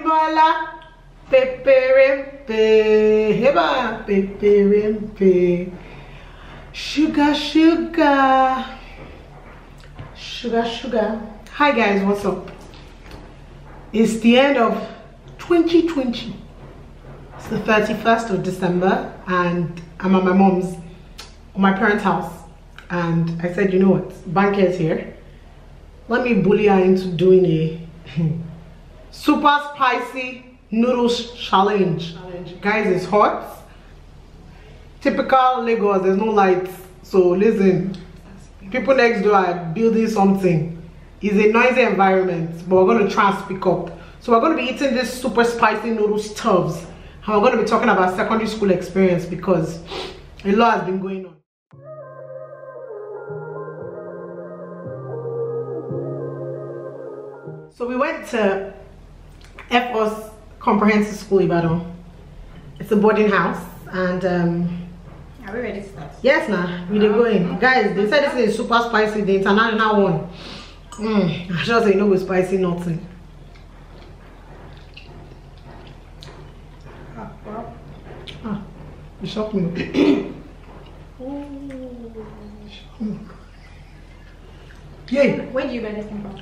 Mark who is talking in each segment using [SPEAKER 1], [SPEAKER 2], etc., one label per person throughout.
[SPEAKER 1] Abimbola. Peperempe. Heba. Peperempe. Sugar, sugar. Sugar, sugar. Hi guys, what's up? It's the end of 2020. It's the 31st of December and I'm at my mom's, my parents' house. And I said, you know what, Banker is here. Let me bully her into doing a super spicy noodles challenge. Guys, it's hot. Typical Lagos, there's no lights. So listen, people next door are building something. It's a noisy environment, but we're gonna try and speak up. So we're gonna be eating this super spicy noodle stuffs. And we're gonna be talking about secondary school experience because a lot has been going on. So we went to FOS Comprehensive School Ibadan. It's a boarding house and um,
[SPEAKER 2] Are we ready to start?
[SPEAKER 1] yes nah, we dey going. Guys, they said this is super spicy, the international one. Mm, I just say no with spicy nothing. Ah, you shocked me. Yay!
[SPEAKER 2] Where do you buy this thing from?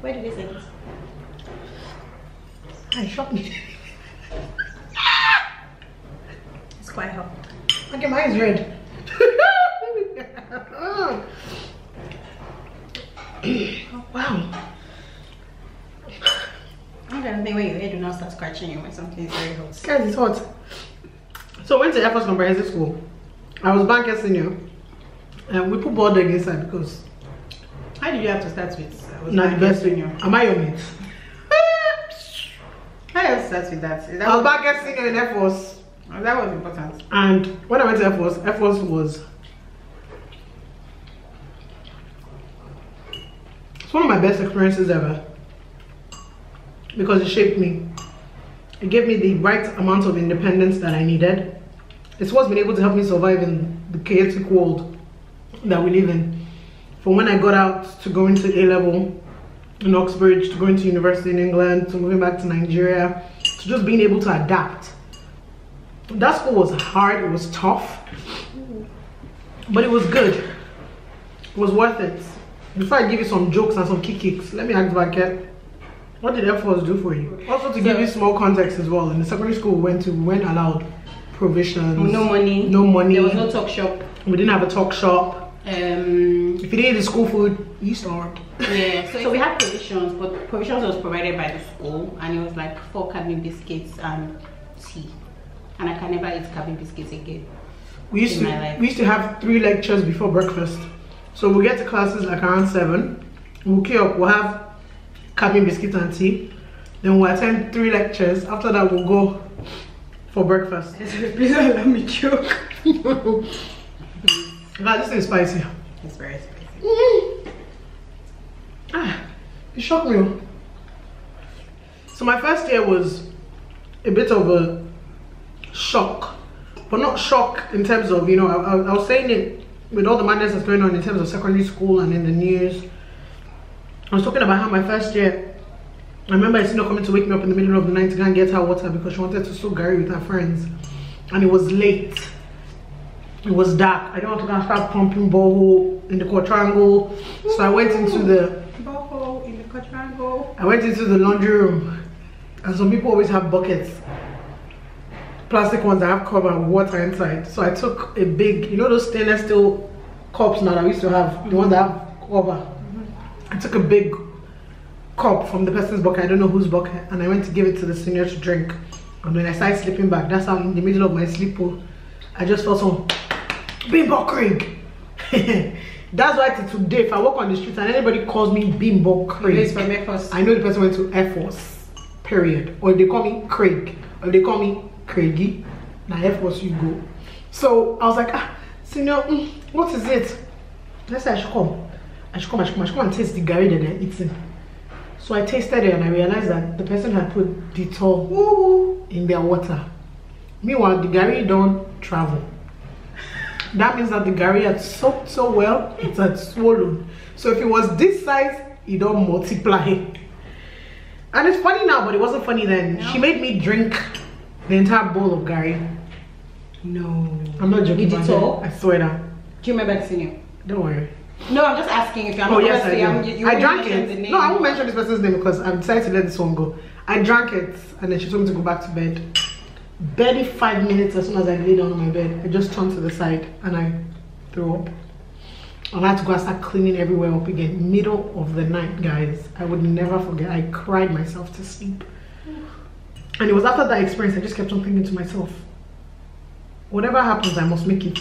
[SPEAKER 2] Where did they say this?
[SPEAKER 1] I shocked me.
[SPEAKER 2] It's quite hot.
[SPEAKER 1] Okay, mine's red. oh, wow.
[SPEAKER 2] I'm gonna think when your head do not start scratching you when something is very hot.
[SPEAKER 1] Guys, it's hot. So I went to Air Force Comprehensive School. I was banker senior. And we put board against inside because
[SPEAKER 2] How did you have to start with? I was
[SPEAKER 1] not the best
[SPEAKER 2] senior.
[SPEAKER 1] Am I your mate?
[SPEAKER 2] How do you start with that? That,
[SPEAKER 1] I was
[SPEAKER 2] what,
[SPEAKER 1] banker senior in Air Force.
[SPEAKER 2] that what's important?
[SPEAKER 1] And when I went to Air Force, Air Force was it's one of my best experiences ever because it shaped me. It gave me the right amount of independence that I needed. It's what's been able to help me survive in the chaotic world that we live in. From when I got out to going to A level in Oxbridge, to going to university in England, to moving back to Nigeria, to just being able to adapt. That school was hard it was tough but it was good. It was worth it. Before i give you some jokes and some kick kicks let me ask Baket, what did air force do for you? Also to give you small context as well in the secondary school we went to we weren't allowed provisions.
[SPEAKER 2] No money.
[SPEAKER 1] no money.
[SPEAKER 2] There was no talk shop.
[SPEAKER 1] we didn't have a talk shop.
[SPEAKER 2] Um,
[SPEAKER 1] if you didn't the school food you starved
[SPEAKER 2] yeah, so, so we had provisions, but provisions was provided by the school, and it was like four cabin biscuits and tea. And I can never eat cabin biscuits again.
[SPEAKER 1] we used
[SPEAKER 2] in
[SPEAKER 1] to
[SPEAKER 2] my life.
[SPEAKER 1] we used to have three lectures before breakfast so we get to classes like around seven we'll queue up we'll have cabin biscuit and tea then we'll attend three lectures after that we'll go for breakfast
[SPEAKER 2] Please don't let me choke.
[SPEAKER 1] God, this is spicy
[SPEAKER 2] It's very spicy.
[SPEAKER 1] Ah, it shocked me so my first year was a bit of a shock but not shock in terms of you know I, I, I was saying it with all the madness that's going on in terms of secondary school and in the news. I was talking about how my first year I remember I coming to wake me up in the middle of the night to go and get her water because she wanted to soak gari with her friends. And it was late it was dark. I didn't want to go and start pumping borehole in the quadrangle. So I went into the
[SPEAKER 2] Boko in the quadrangle.
[SPEAKER 1] I went into the laundry room and some people always have buckets plastic ones that have cover with water inside. So I took a big you know those stainless steel cups now that we used to have? The ones that have cover. I took a big cup from the person's bucket. I don't know whose bucket. And I went to give it to the senior to drink. And when I started slipping back that's how in the middle of my sleep I just felt some bimbo Craig that's why till today if I walk on the street and anybody calls me bimbo Craig
[SPEAKER 2] It's from Air Force.
[SPEAKER 1] I know the person went to Air Force, period. Or they call me Craig, or they call me Craigie. Now Air Force you go. So I was like, ah, senior, mm, what is it? Said I should come. I should come, I should come, I should come and taste the gari that they're eating. So I tasted it and I realized that the person had put Dettol in their water. Meanwhile, the gari don't travel. That means that the gari had soaked so well, it had swollen. So if it was this size, it don't multiply. And it's funny now, but it wasn't funny then.
[SPEAKER 2] No.
[SPEAKER 1] She made me drink the entire bowl of gari.
[SPEAKER 2] No.
[SPEAKER 1] I'm not joking.
[SPEAKER 2] You did so?
[SPEAKER 1] I swear now.
[SPEAKER 2] Do you remember the senior?
[SPEAKER 1] Don't worry.
[SPEAKER 2] No, I'm just asking if you're
[SPEAKER 1] Oh yes, I
[SPEAKER 2] obviously, um, you- you
[SPEAKER 1] I drank it.
[SPEAKER 2] name.
[SPEAKER 1] No, I won't mention this person's name because I've decided to let this one go. I drank it, and then she told me to go back to bed. Barely five minutes as soon as I lay down on my bed, I just turned to the side and I threw up. And I had to go and start cleaning everywhere up again. Middle of the night, guys. I would never forget. I cried myself to sleep. And it was after that experience I just kept on thinking to myself, whatever happens, I must make it.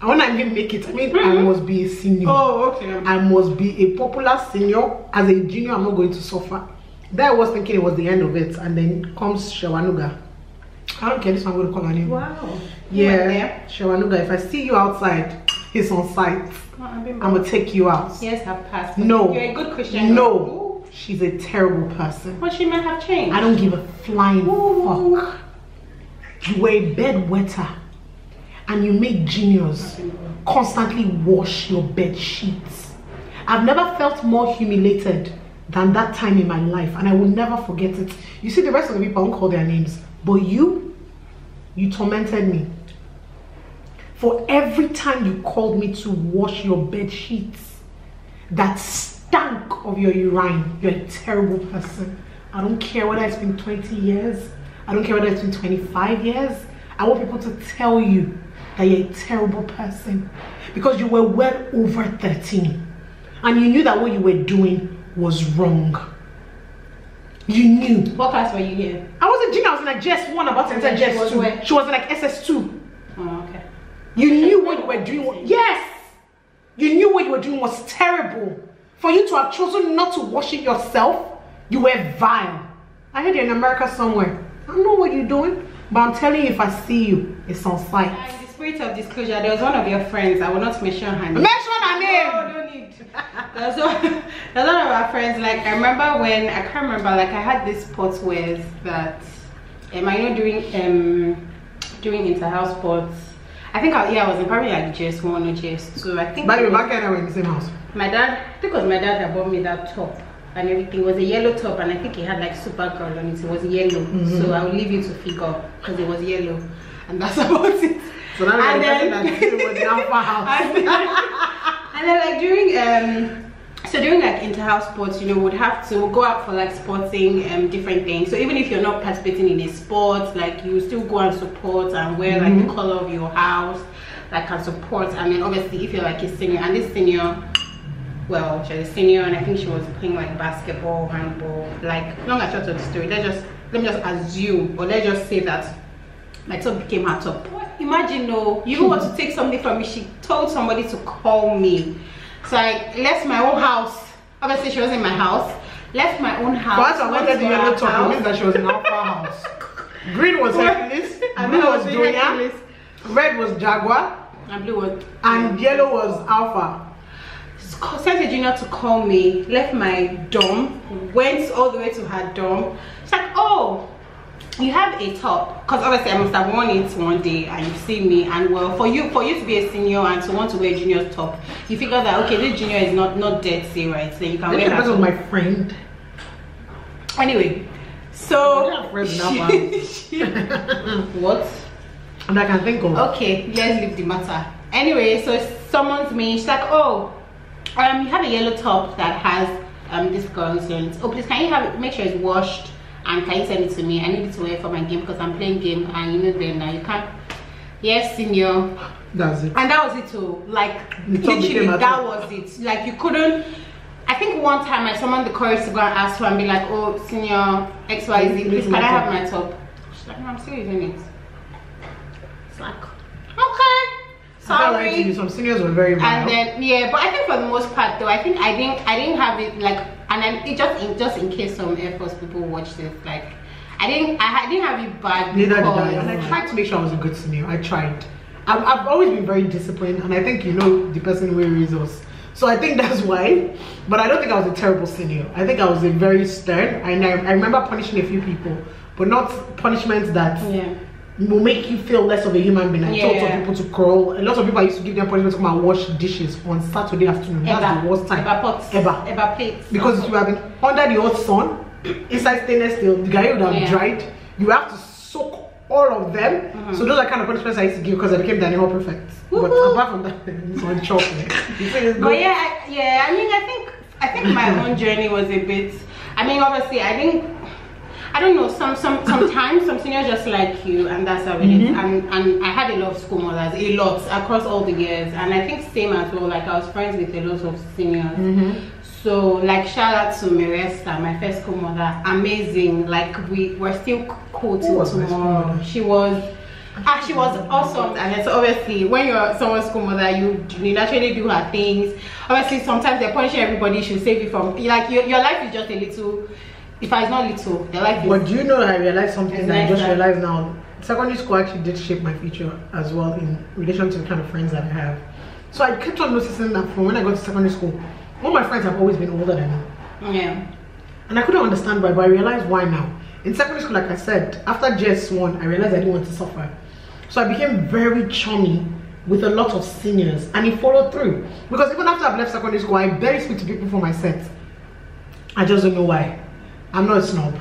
[SPEAKER 1] And when I mean make it, I mean I mm-hmm. must be a senior.
[SPEAKER 2] Oh, okay.
[SPEAKER 1] I must be a popular senior. As a junior, I'm not going to suffer. Then I was thinking it was the end of it, and then comes Shawanuga. I don't care, this one I'm going to call her name.
[SPEAKER 2] Wow.
[SPEAKER 1] Yeah? Shawanuga. If I see you outside, he's on site. I'm going to take you out.
[SPEAKER 2] Yes, have passed.
[SPEAKER 1] No.
[SPEAKER 2] You're a good Christian.
[SPEAKER 1] No, she's a terrible person.
[SPEAKER 2] But she might have changed.
[SPEAKER 1] I don't give a flying
[SPEAKER 2] Ooh.
[SPEAKER 1] fuck. You were a bed wetter, and you make juniors constantly wash your bed sheets. I've never felt more humiliated than that time in my life, and I will never forget it. You see, the rest of the people I won't call their names, but you, you tormented me. For every time you called me to wash your bed sheets, that stank of your urine, you're a terrible person. I don't care whether it's been 20 years, I don't care whether it's been 25 years. I want people to tell you that you're a terrible person because you were well over 13 and you knew that what you were doing was wrong. You knew.
[SPEAKER 2] What class were you here?
[SPEAKER 1] I was a junior, I was in like JS1 about to enter
[SPEAKER 2] And she was
[SPEAKER 1] JS2.
[SPEAKER 2] where?
[SPEAKER 1] She was in like SS2.
[SPEAKER 2] Oh, okay.
[SPEAKER 1] You knew what you were doing. Yes, you knew what you were doing was terrible. For you to have chosen not to wash it yourself, you were vile. I heard you're in America somewhere. I don't know what you're doing, but I'm telling you, if I see you, it's on sight.
[SPEAKER 2] And in the spirit of disclosure, there was one of your friends, I will not mention her name.
[SPEAKER 1] Mention her
[SPEAKER 2] No,
[SPEAKER 1] name.
[SPEAKER 2] don't need. There was, one, was one of our friends, like, I remember when, I can't remember, like, I had this sports wears that, um, I know doing um, during inter-house sports, I think, I, yeah, I was in probably like JS1 or JS2. I think
[SPEAKER 1] By the way,
[SPEAKER 2] was-
[SPEAKER 1] back then I were in the same house.
[SPEAKER 2] my dad, I think it was my dad that bought me that top and everything. It was a yellow top and I think it had like Supergirl on it. It was yellow.
[SPEAKER 1] Mm-hmm.
[SPEAKER 2] So I will leave you to figure because it was yellow. And that's about it.
[SPEAKER 1] So now
[SPEAKER 2] And then-
[SPEAKER 1] that it was in Alpha House.
[SPEAKER 2] and then, like during um so during like inter-house sports you know would have to go out for like sporting um different things so even if you're not participating in a sport like you still go and support and wear like
[SPEAKER 1] Mm-hmm.
[SPEAKER 2] the color of your house like and support I mean, obviously if you're like a senior and this senior well she's a senior and i think she was playing like basketball handball like long and short of the story let's just let me just assume or let's just say that my top became her top. Imagine, no, you don't want to take something from me. She told somebody to call me. So I left my own house. Obviously, she was in my house. Left my own house.
[SPEAKER 1] But I wanted the
[SPEAKER 2] to
[SPEAKER 1] yellow top. It means that she was in Alpha House. Green was Hercules,
[SPEAKER 2] And
[SPEAKER 1] blue was
[SPEAKER 2] was doing
[SPEAKER 1] Donia,
[SPEAKER 2] Hercules.
[SPEAKER 1] red was Jaguar,
[SPEAKER 2] And blue was
[SPEAKER 1] and yellow was Alpha.
[SPEAKER 2] sent a junior to call me, left my dorm, went all the way to her dorm. She's like, oh, you have a top. Because obviously I must have worn it one day and you've seen me. And well, for you for you to be a senior and to want to wear a junior top, you figure that, okay, this junior is not, not dead say right? So you can wear
[SPEAKER 1] That
[SPEAKER 2] that
[SPEAKER 1] was
[SPEAKER 2] top.
[SPEAKER 1] my friend.
[SPEAKER 2] Anyway, so...
[SPEAKER 1] Yeah, friends
[SPEAKER 2] what?
[SPEAKER 1] And I can think of.
[SPEAKER 2] okay let's leave the matter anyway so someone's me she's like oh um you have a yellow top that has um this girl's lens oh please can you have it make sure it's washed and can you send it to me? I need it to wear for my game because i'm playing game and you know then now. You can't. Yes senior.
[SPEAKER 1] That's it.
[SPEAKER 2] and that was it too like
[SPEAKER 1] The
[SPEAKER 2] literally that was it. Like you couldn't. I think one time I summoned the courage to go and ask her and be like, oh, senior XYZ, please
[SPEAKER 1] Please
[SPEAKER 2] can I have my top? She's like, no, I'm still using it. It's like, okay,
[SPEAKER 1] I can't lie to
[SPEAKER 2] sorry.
[SPEAKER 1] you, Some seniors were very
[SPEAKER 2] And then yeah, but I think for the most part though, I think I didn't I didn't have it like and then it just in just in case some Air Force people watch this, like I didn't I, had- didn't have it bad
[SPEAKER 1] Neither did I.
[SPEAKER 2] because-
[SPEAKER 1] And I tried to make sure I was a good senior. I tried. I've, I've always been very disciplined, and I think you know the person who raised us. So I think that's why. But I don't think I was a terrible senior. I think I was a very stern. And I, I remember punishing a few people, but not punishments that
[SPEAKER 2] Yeah.
[SPEAKER 1] Will make you feel less of a human being. I told
[SPEAKER 2] Yeah.
[SPEAKER 1] some people to crawl. A lot of people I used to give them punishment to come and wash dishes on Saturday afternoon. That's the worst time
[SPEAKER 2] Eba pots.
[SPEAKER 1] ever.
[SPEAKER 2] Eba plates.
[SPEAKER 1] Because you have been under the hot sun inside stainless steel. The guy would have
[SPEAKER 2] Yeah.
[SPEAKER 1] dried. You have to soak all of them.
[SPEAKER 2] Mm-hmm.
[SPEAKER 1] So those are kind of punishments I used to give because I became the animal perfect. But apart from that, this one chocolate. It's
[SPEAKER 2] But yeah, I, yeah. I mean, I think I think my own journey was a bit. I mean, obviously, I think I don't know. Some some sometimes some seniors just like you, and that's how it is.
[SPEAKER 1] Mm-hmm.
[SPEAKER 2] And and I had a lot of school mothers, a lot across all the years, and I think same as well. Like I was friends with a lot of seniors.
[SPEAKER 1] Mm-hmm.
[SPEAKER 2] So like shout out to Miresta, my first school mother, amazing. Like we were still cool till
[SPEAKER 1] was my school
[SPEAKER 2] tomorrow. She was. Ah, she was awesome, and it's obviously when you're someone's school mother, you you naturally do her things. Obviously, sometimes they're punishing everybody. She'll save you from like your, your life is just a little. If it's not little, life.
[SPEAKER 1] But do you know I realized something
[SPEAKER 2] It's
[SPEAKER 1] that I just
[SPEAKER 2] that-
[SPEAKER 1] realized now? Secondary school actually did shape my future as well in relation to the kind of friends that I have. So I kept on noticing that from when I got to secondary school, all my friends have always been older than me.
[SPEAKER 2] yeah.
[SPEAKER 1] And I couldn't understand why, but I realized why now. In secondary school, like I said, after JS1, I realized I didn't want to suffer. So I became very chummy with a lot of seniors and it followed through. Because even after I've left secondary school, I barely speak to people from my set. I just don't know why. I'm not a snob.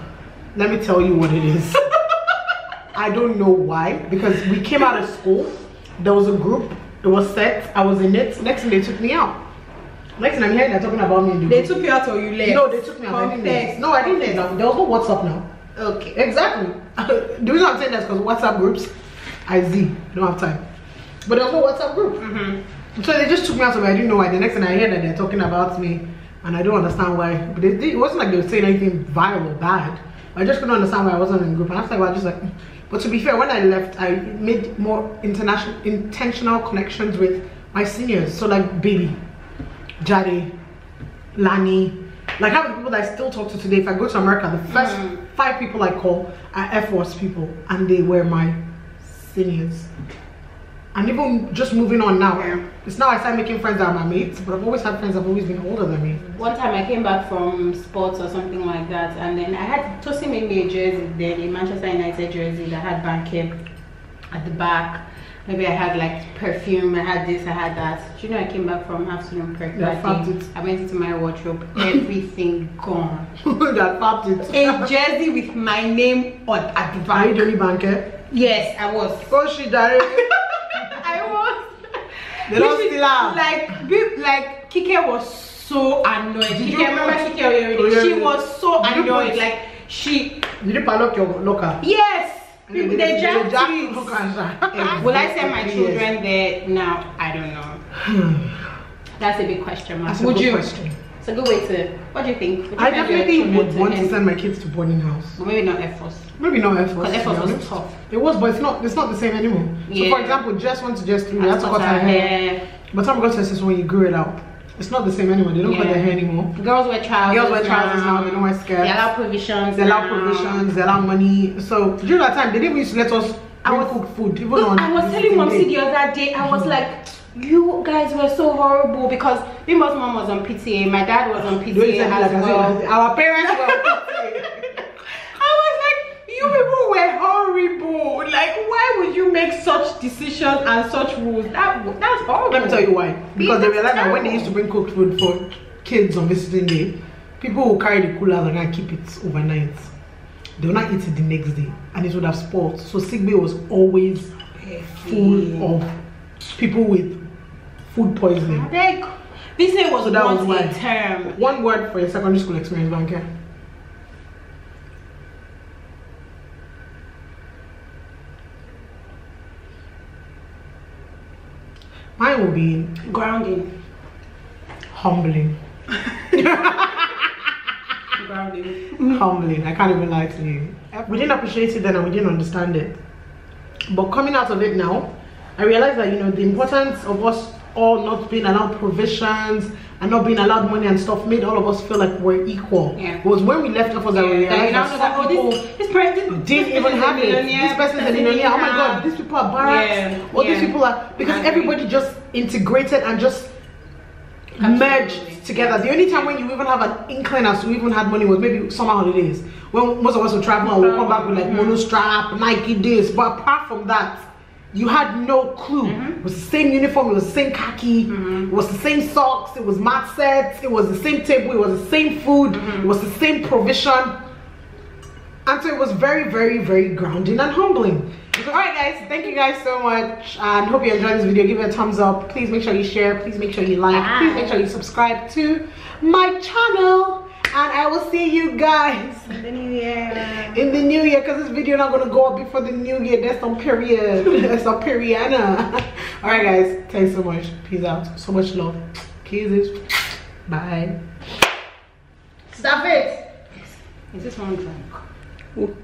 [SPEAKER 1] Let me tell you what it is. I don't know why. Because we came out of school, there was a group, it was set, I was in it. Next thing they took me out. Next thing I'm hearing they're talking about me the
[SPEAKER 2] They
[SPEAKER 1] group.
[SPEAKER 2] took you out or you left?
[SPEAKER 1] No, they took me out.
[SPEAKER 2] Confess.
[SPEAKER 1] No, I didn't leave. There was no WhatsApp now.
[SPEAKER 2] Okay.
[SPEAKER 1] Exactly. the reason I'm saying that is because WhatsApp groups, I Z, don't have time. But there was no WhatsApp group.
[SPEAKER 2] Mm-hmm.
[SPEAKER 1] So they just took me out of it. I didn't know why. The next thing I hear that they're talking about me, and I don't understand why. But they, it wasn't like they were saying anything vile or bad. I just couldn't understand why I wasn't in the group. And after a while, I was just like, but to be fair, when I left, I made more international, intentional connections with my seniors. So like Baby, Jade, Lani, like half the people that I still talk to today. If I go to America, the first
[SPEAKER 2] Mm.
[SPEAKER 1] five people I call are Air Force people, and they were my seniors. And even just moving on now,
[SPEAKER 2] Yeah.
[SPEAKER 1] it's now I start making friends that are my mates, but I've always had friends that have always been older than me.
[SPEAKER 2] One time I came back from sports or something like that, and then I had Tosi made me a jersey then a Manchester United jersey that had Bank at the back. Maybe I had like perfume, I had this, I had that. Do you know I came back from afternoon prep
[SPEAKER 1] Yeah,
[SPEAKER 2] that. I went into my wardrobe, everything gone.
[SPEAKER 1] that fapped it.
[SPEAKER 2] A jersey with my name on at the
[SPEAKER 1] Are you
[SPEAKER 2] back.
[SPEAKER 1] Banker?
[SPEAKER 2] Yes, I was.
[SPEAKER 1] Oh, she died.
[SPEAKER 2] I was.
[SPEAKER 1] They don't
[SPEAKER 2] Which is
[SPEAKER 1] steal.
[SPEAKER 2] Like, be- like Kike was so annoyed.
[SPEAKER 1] Did
[SPEAKER 2] Kike,
[SPEAKER 1] you
[SPEAKER 2] remember Kike Oyeri?
[SPEAKER 1] Oh, yeah,
[SPEAKER 2] She
[SPEAKER 1] yeah.
[SPEAKER 2] was so
[SPEAKER 1] Did
[SPEAKER 2] annoyed. Like she,
[SPEAKER 1] Did you padlock your locker?
[SPEAKER 2] yes, people they jacked
[SPEAKER 1] jacked
[SPEAKER 2] it.
[SPEAKER 1] locker
[SPEAKER 2] Will I send my
[SPEAKER 1] Yes.
[SPEAKER 2] children there now? I don't know. That's a big question mark.
[SPEAKER 1] That's a
[SPEAKER 2] Would
[SPEAKER 1] good
[SPEAKER 2] you?
[SPEAKER 1] question.
[SPEAKER 2] It's a good way to. What do you think? Would you
[SPEAKER 1] I definitely would want to send my kids to boarding house.
[SPEAKER 2] But maybe not Air Force.
[SPEAKER 1] Maybe not Air Force.
[SPEAKER 2] Because Air Force was
[SPEAKER 1] honest.
[SPEAKER 2] tough.
[SPEAKER 1] It was, but it's not. It's not the same anymore.
[SPEAKER 2] Yeah.
[SPEAKER 1] So, for example, just one to just three. We had to cut her hair. By the time got SS when you grew it out, it's not the same anymore. They don't cut their hair anymore.
[SPEAKER 2] Girls wear trousers.
[SPEAKER 1] Girls wear trousers now. They don't wear skirts.
[SPEAKER 2] They allow provisions.
[SPEAKER 1] They allow
[SPEAKER 2] now.
[SPEAKER 1] provisions. They allow money. So during that time, they didn't used to let us
[SPEAKER 2] I was-
[SPEAKER 1] cook food even
[SPEAKER 2] Look,
[SPEAKER 1] on.
[SPEAKER 2] I was telling
[SPEAKER 1] day.
[SPEAKER 2] the other day, I was like, you guys were so horrible because Bimbo's mom was on PTA, my dad was on PTA as
[SPEAKER 1] like
[SPEAKER 2] well.
[SPEAKER 1] our parents were. on PTA.
[SPEAKER 2] I was like, you people were horrible. Like, why would you make such decisions and such rules? That that's horrible.
[SPEAKER 1] Let me tell you why. Because they realized that when they used to bring cooked food for kids on visiting day, people will carry the coolers and keep it overnight. They will not eat it the next day, and it would have spoiled. So sick bay was always full of people with food poisoning.
[SPEAKER 2] Like, this thing was
[SPEAKER 1] So that was
[SPEAKER 2] a term.
[SPEAKER 1] One word for your secondary school experience, Banker. Mine will be
[SPEAKER 2] Grounding.
[SPEAKER 1] humbling.
[SPEAKER 2] Grounding.
[SPEAKER 1] humbling. I can't even lie to you. We didn't appreciate it then and we didn't understand it. But coming out of it now, I realize that you know the importance of us all not being allowed provisions and not being allowed money and stuff made all of us feel like we're equal.
[SPEAKER 2] Yeah.
[SPEAKER 1] It was when we left off that we
[SPEAKER 2] Then
[SPEAKER 1] realized that some
[SPEAKER 2] that, oh,
[SPEAKER 1] people
[SPEAKER 2] this, this person
[SPEAKER 1] didn't even have it. This person's a millionaire. Oh my god, these people are barracks.
[SPEAKER 2] Yeah,
[SPEAKER 1] All these people are because everybody just integrated and just
[SPEAKER 2] Absolutely.
[SPEAKER 1] merged together. The only time when you even have an inkling as to even had money was maybe summer holidays. When most of us would travel and we'll come back with like mono strap, Nike this. But apart from that, you had no clue. Mm-hmm. It was the same uniform, it was the same khaki, mm-hmm. it was the same socks, it was mat sets, it was the same table, it was the same food, mm-hmm. it was the same provision. and so it was very very very grounding and humbling. All right guys thank you guys so much and hope you enjoyed this video. Give it a thumbs up. Please make sure you share please make sure you like
[SPEAKER 2] Bye.
[SPEAKER 1] please make sure you subscribe to my channel and i will see you guys
[SPEAKER 2] In the new year.
[SPEAKER 1] in the new year because this video not gonna go up before the new year. That's some period. That's some periana all right guys. Thanks so much. Peace out. So much love. Kisses. Bye.
[SPEAKER 2] Stop it. Is this one drunk?